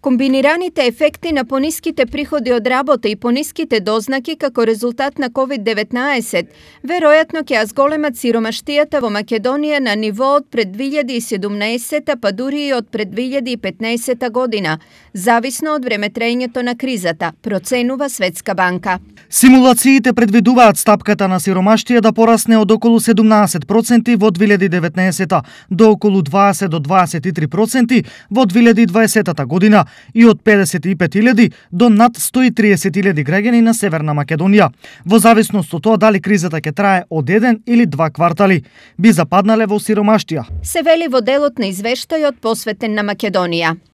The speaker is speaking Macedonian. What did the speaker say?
Комбинираните ефекти на пониските приходи од работа и пониските дознаки како резултат на COVID-19 веројатно ќе ја зголемат сиромаштијата во Македонија на ниво од пред 2017 па дури и од пред 2015 година, зависно од времетрењето на кризата, проценува Светска банка. Симулациите предвидуваат стапката на сиромаштија да порасне од околу 17% во 2019 до околу 20 до 23% во 2020 година и од 55.000 до над 130.000 граѓани на Северна Македонија, во зависност од тоа дали кризата ќе трае од еден или два квартали, би западнале во сиромаштија. Се вели во делот на извештајот посветен на Македонија.